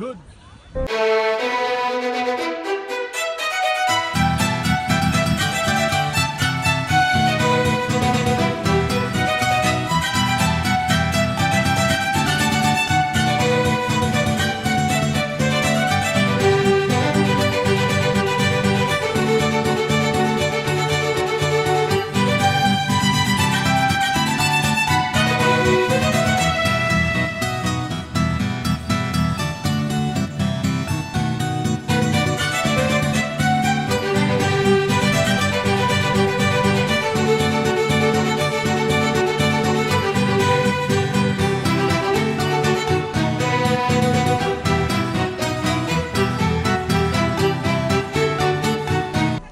Good.